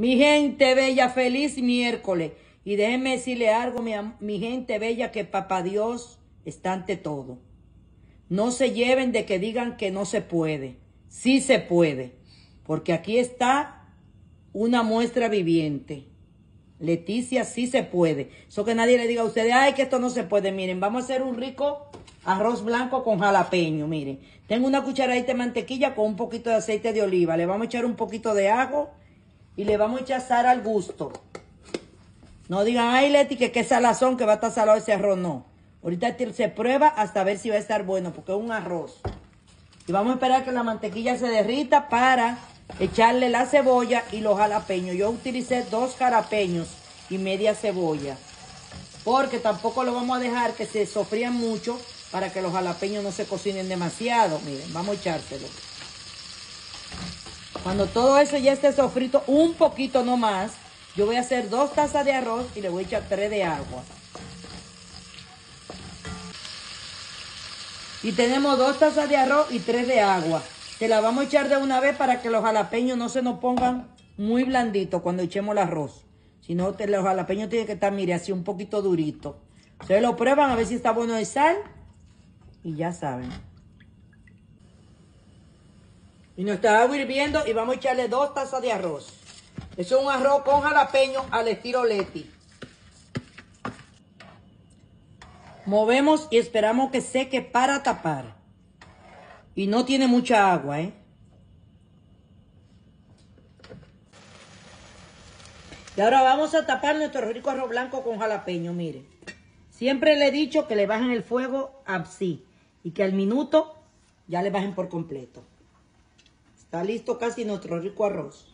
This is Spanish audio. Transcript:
Mi gente bella, feliz miércoles. Y déjenme decirle algo, mi, mi gente bella, que papá Dios está ante todo. No se lleven de que digan que no se puede. Sí se puede. Porque aquí está una muestra viviente. Leticia, sí se puede. Eso que nadie le diga a ustedes, ay, que esto no se puede. Miren, vamos a hacer un rico arroz blanco con jalapeño. Miren, tengo una cucharadita de mantequilla con un poquito de aceite de oliva. Le vamos a echar un poquito de ajo y le vamos a echar al gusto. No digan, ay Leti, que qué salazón, que va a estar salado ese arroz. No. Ahorita se prueba hasta ver si va a estar bueno, porque es un arroz. Y vamos a esperar que la mantequilla se derrita para echarle la cebolla y los jalapeños. Yo utilicé dos jalapeños y media cebolla. Porque tampoco lo vamos a dejar que se sofrían mucho para que los jalapeños no se cocinen demasiado. Miren, vamos a echárselo. Cuando todo eso ya esté sofrito, un poquito nomás, yo voy a hacer dos tazas de arroz y le voy a echar tres de agua. Y tenemos dos tazas de arroz y tres de agua. Se la vamos a echar de una vez para que los jalapeños no se nos pongan muy blanditos cuando echemos el arroz. Si no, los jalapeños tienen que estar, mire, así un poquito durito. Ustedes lo prueban a ver si está bueno de sal. Y ya saben. Y nos está hirviendo y vamos a echarle dos tazas de arroz. Eso es un arroz con jalapeño al estilo Leti. Movemos y esperamos que seque para tapar. Y no tiene mucha agua, ¿eh? Y ahora vamos a tapar nuestro rico arroz blanco con jalapeño, mire. Siempre le he dicho que le bajen el fuego así. Y que al minuto ya le bajen por completo. Está listo casi nuestro rico arroz.